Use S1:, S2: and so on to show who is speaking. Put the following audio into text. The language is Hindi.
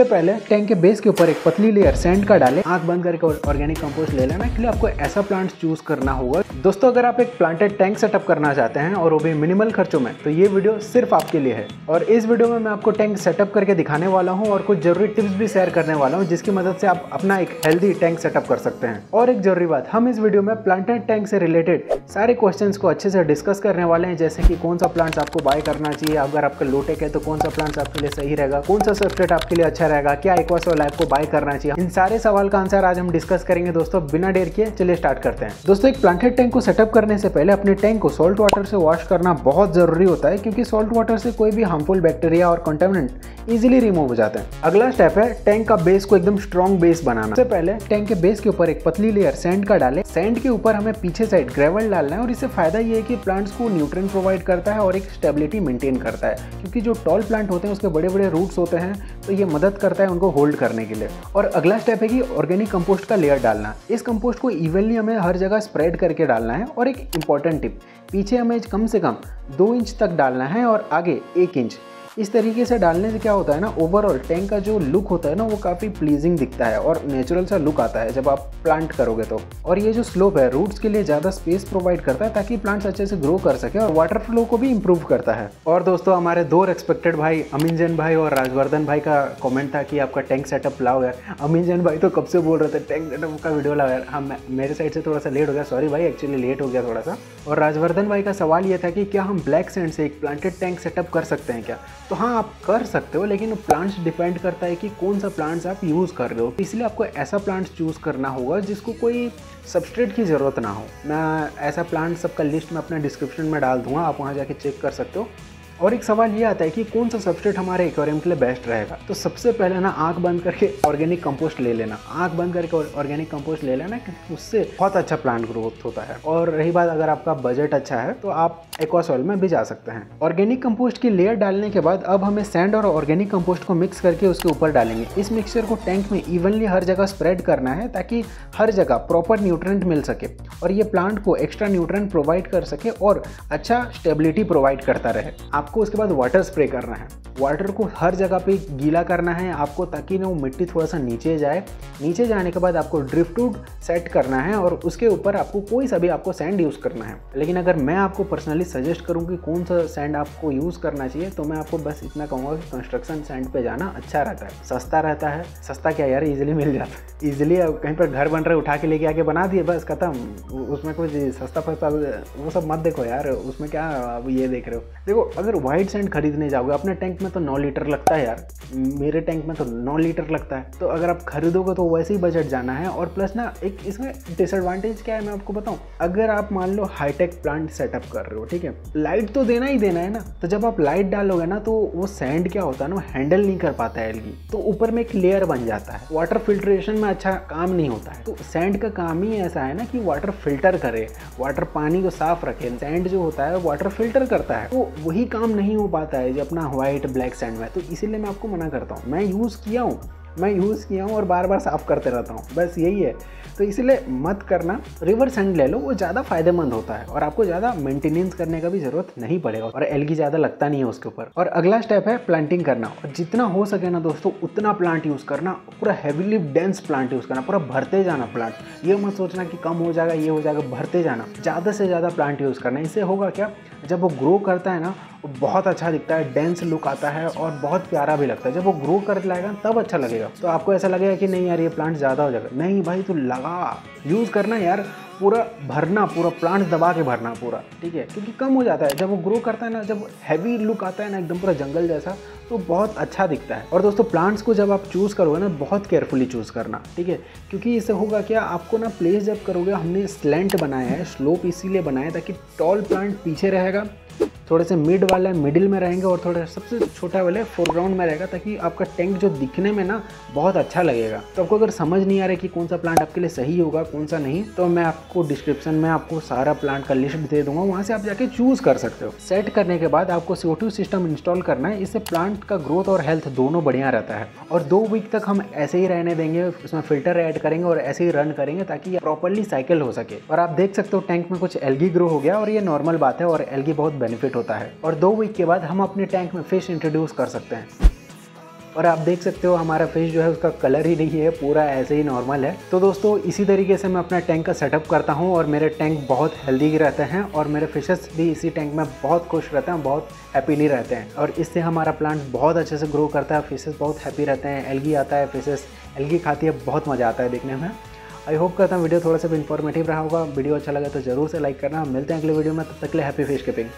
S1: सबसे पहले टैंक के बेस के ऊपर एक पतली लेयर सैंड का डालें। आँख बंद करके ऑर्गेनिक कंपोस्ट ले लेना। के लिए आपको ऐसा प्लांट चूज़ करना होगा। दोस्तों, अगर आप एक प्लांटेड टैंक सेटअप करना चाहते हैं और वो भी मिनिमल खर्चों में तो ये वीडियो सिर्फ़ आपके लिए है। और इस वीडियो में मैं आपको टैंक सेटअप करके दिखाने वाला हूँ और कुछ ज़रूरी टिप्स भी शेयर करने वाला हूँ, जिसकी मदद से आप अपना एक हेल्दी टैंक सेटअप कर सकते हैं। और एक ज़रूरी बात, हम इस वीडियो में प्लांटेड टैंक से रिलेटेड सारे क्वेश्चन को अच्छे से डिस्कस करने वाले हैं, जैसे कि कौन सा प्लांट्स आपको बाय करना चाहिए। अगर आपका लोटेक है तो कौन सा प्लांट्स आपके लिए सही रहेगा? कौन सा सब्सटेट आपके लिए अच्छा रहेगा। क्या एक सो लाइफ को बाय करना चाहिए? इन सारे सवाल का आंसर आज हम डिस्कस करेंगे दोस्तों, बिना देर किए। चलिए स्टार्ट करते हैं। दोस्तों, एक प्लांटेड टैंक को सेटअप करने से पहले अपने टैंक को सॉल्ट वाटर से वॉश करना बहुत ज़रूरी होता है, क्योंकि सॉल्ट वाटर से कोई भी हार्मफुल बैक्टीरिया और कंटेमिनेंट इजिली रिमूव हो जाते हैं। अगला स्टेप है टैंक का बेस को एकदम स्ट्रॉन्ग बेस बनाना। सबसे पहले टैंक के बेस के ऊपर एक पतली लेयर सैंड का डाले। सैंड के ऊपर हमें पीछे साइड ग्रेवल डालना है और इससे फ़ायदा ये है कि प्लांट्स को न्यूट्रिएंट प्रोवाइड करता है और एक स्टेबिलिटी मेंटेन करता है, क्योंकि जो टॉल प्लांट होते हैं, उसके बड़े बड़े रूट्स होते हैं तो ये मदद करता है उनको होल्ड करने के लिए। और अगला स्टेप है कि ऑर्गेनिक कंपोस्ट का लेयर डालना। इस कंपोस्ट को इवनली हमें हर जगह स्प्रेड करके डालना है और एक इंपॉर्टेंट टिप पीछे हमें कम से कम दो इंच तक डालना है और आगे एक इंच इस तरीके से डालने से क्या होता है ना ओवरऑल टैंक का जो लुक होता है ना, वो काफ़ी प्लीजिंग दिखता है और नेचुरल सा लुक आता है जब आप प्लांट करोगे तो। और ये जो स्लोप है रूट्स के लिए ज़्यादा स्पेस प्रोवाइड करता है ताकि प्लांट्स अच्छे से ग्रो कर सके और वाटर फ्लो को भी इम्प्रूव करता है। और दोस्तों, हमारे दो एक्सपेक्टेड भाई अमीन जैन भाई और राजवर्धन भाई का कॉमेंट था कि आपका टैंक सेटअप लाओ यार। अमीन जैन भाई तो कब से बोल रहे थे टैंक सेटअप का वीडियो लाओ यार। हम मेरे साइड से थोड़ा सा लेट हो गया। सॉरी भाई एक्चुअली लेट हो गया थोड़ा सा। और राजवर्धन भाई का सवाल ये था कि क्या हम ब्लैक सैंड से एक प्लांटेड टैंक सेटअप कर सकते हैं क्या? तो हाँ आप कर सकते हो, लेकिन प्लांट्स डिपेंड करता है कि कौन सा प्लांट्स आप यूज़ कर रहे हो। इसलिए आपको ऐसा प्लांट्स चूज़ करना होगा जिसको कोई सब्सट्रेट की ज़रूरत ना हो। मैं ऐसा प्लांट सबका लिस्ट मैं अपना डिस्क्रिप्शन में डाल दूँगा, आप वहाँ जाके चेक कर सकते हो। और एक सवाल ये आता है कि कौन सा सब्सटेट हमारे एक्वेरियम के लिए बेस्ट रहेगा? तो सबसे पहले ना आँख बंद करके ऑर्गेनिक कंपोस्ट ले लेना। आँख बंद करके ऑर्गेनिक कंपोस्ट ले लेना क्योंकि उससे बहुत अच्छा प्लांट ग्रोथ होता है। और रही बात अगर आपका बजट अच्छा है तो आप एक्वासॉइल में भी जा सकते हैं। ऑर्गेनिक कंपोस्ट की लेयर डालने के बाद अब हमें सैंड और ऑर्गेनिक कंपोस्ट को मिक्स करके उसके ऊपर डालेंगे। इस मिक्सचर को टैंक में इवनली हर जगह स्प्रेड करना है ताकि हर जगह प्रॉपर न्यूट्रेंट मिल सके और ये प्लांट को एक्स्ट्रा न्यूट्रेंट प्रोवाइड कर सके और अच्छा स्टेबिलिटी प्रोवाइड करता रहे। आपको उसके बाद वाटर स्प्रे करना है। वाटर को हर जगह पे गीला करना है, आपको ताकि ना वो मिट्टी थोड़ा सा नीचे जाए। नीचे जाने के बाद आपको ड्रिफ्टवुड सेट करना है और उसके ऊपर आपको कोई सा भी आपको सैंड यूज़ करना है। लेकिन अगर मैं आपको पर्सनली सजेस्ट करूँ कि कौन सा सैंड आपको यूज़ करना चाहिए तो मैं आपको बस इतना कहूँगा कि कंस्ट्रक्शन सैंड पे जाना अच्छा रहता है। सस्ता रहता है। सस्ता क्या यार? ईजिली मिल जाता है। ईजिली कहीं पर घर बन रहे, उठा के लेके आके बना दिए, बस खत्म। उसमें कुछ सस्ता फस्ता वो सब मत देखो यार। उसमें क्या अब ये देख रहे हो? देखो, अगर वाइट सैंड खरीदने जाओगे, अपने टैंक में तो नौ लीटर लगता है यार। मेरे टैंक में तो नौ लीटर लगता है। तो अगर आप खरीदोगे तो वैसे ही बजट जाना है। और प्लस ना, एक इसमें डिसएडवांटेज क्या है मैं आपको बताऊँ? अगर आप मान लो हाईटेक प्लांट सेटअप कर रहे हो, ठीक है? लाइट तो देना ही देना है ना। तो जब आप लाइट डालोगे ना तो वो सैंड क्या होता है ना हैंडल नहीं कर पाता है एलगी तो ऊपर में एक लेयर बन जाता है। वाटर फिल्ट्रेशन में अच्छा काम नहीं होता है। तो सैंड का काम ही ऐसा है ना कि वाटर फ़िल्टर करे वाटर पानी को साफ़ रखे। सैंड जो होता है वाटर फ़िल्टर करता है। तो वही काम नहीं हो पाता है जो अपना व्हाइट ब्लैक सैंड में तो इसीलिए मैं आपको मना करता हूँ। मैं यूज़ किया हूँ। मैं यूज़ किया हूँ और बार बार साफ़ करते रहता हूँ। बस यही है। तो इसलिए मत करना। रिवर सैंड ले लो, वो ज़्यादा फ़ायदेमंद होता है और आपको ज़्यादा मेंटेनेंस करने का भी ज़रूरत नहीं पड़ेगा और एलगी ज़्यादा लगता नहीं है उसके ऊपर। और अगला स्टेप है प्लांटिंग करना। और जितना हो सके ना दोस्तों, उतना प्लांट यूज़ करना। पूरा हैवीली डेंस प्लांट यूज़ करना। पूरा भरते जाना प्लांट ये मत सोचना कि कम हो जाएगा, ये हो जाएगा, भरते जाना। ज़्यादा से ज़्यादा प्लांट यूज़ करना। इससे होगा क्या? जब वो ग्रो करता है ना बहुत अच्छा दिखता है डेंस लुक आता है और बहुत प्यारा भी लगता है। जब वो ग्रो कर लाएगा तब अच्छा लगेगा। तो आपको ऐसा लगेगा कि नहीं यार, ये प्लांट ज़्यादा हो जाएगा। नहीं भाई तो लगा। यूज़ करना यार, पूरा भरना, पूरा प्लांट दबा के भरना पूरा, ठीक है? क्योंकि कम हो जाता है। जब वो ग्रो करता है ना, जब हैवी लुक आता है ना, एकदम पूरा जंगल जैसा तो बहुत अच्छा दिखता है। और दोस्तों प्लांट्स को जब आप चूज़ करोगे ना, बहुत केयरफुली चूज़ करना, ठीक है? क्योंकि इससे होगा क्या, आपको ना प्लेस जब करोगे, हमने स्लेंट बनाया है स्लोप इसीलिए बनाया ताकि टॉल प्लांट पीछे रहेगा। थोड़े से मिड वाले मिडिल में रहेंगे और थोड़े सबसे छोटा वाले फोरग्राउंड में रहेगा ताकि आपका टैंक जो दिखने में ना बहुत अच्छा लगेगा। तो आपको अगर समझ नहीं आ रहा कि कौन सा प्लांट आपके लिए सही होगा, कौन सा नहीं तो मैं आपको डिस्क्रिप्शन में आपको सारा प्लांट का लिस्ट दे दूँगा। वहाँ से आप जाके चूज़ कर सकते हो। सेट करने के बाद आपको सी सिस्टम इंस्टॉल करना है। इससे प्लांट का ग्रोथ और हेल्थ दोनों बढ़िया रहता है। और दो वीक तक हम ऐसे ही रहने देंगे, उसमें फ़िल्टर ऐड करेंगे और ऐसे ही रन करेंगे ताकि प्रॉपरली साइकिल हो सके। और आप देख सकते हो टैंक में कुछ एलगी ग्रो हो गया और ये नॉर्मल बात है और एलगी बहुत बेनिफिट होता है और दो वीक के बाद हम अपने टैंक में फ़िश इंट्रोड्यूस कर सकते हैं। और आप देख सकते हो हमारा फ़िश जो है उसका कलर ही नहीं है, पूरा ऐसे ही नॉर्मल है। तो दोस्तों, इसी तरीके से मैं अपना टैंक का सेटअप करता हूँ और मेरे टैंक बहुत हेल्दी रहते हैं और मेरे फिशेस भी इसी टैंक में बहुत खुश रहते हैं, बहुत हैप्पीली रहते हैं। और इससे हमारा प्लांट बहुत अच्छे से ग्रो करता है फिशेस बहुत हैप्पी रहते हैं एलगी आता है फिशेस एलगी खाती है, बहुत मज़ा आता है देखने में। आई होप करता हूँ वीडियो थोड़ा सा भी इन्फॉर्मेटिव रहा होगा। वीडियो अच्छा लगा तो ज़रूर से लाइक करना। मिलते हैं अगले वीडियो में, तब तक हैप्पी फ़िश कीपिंग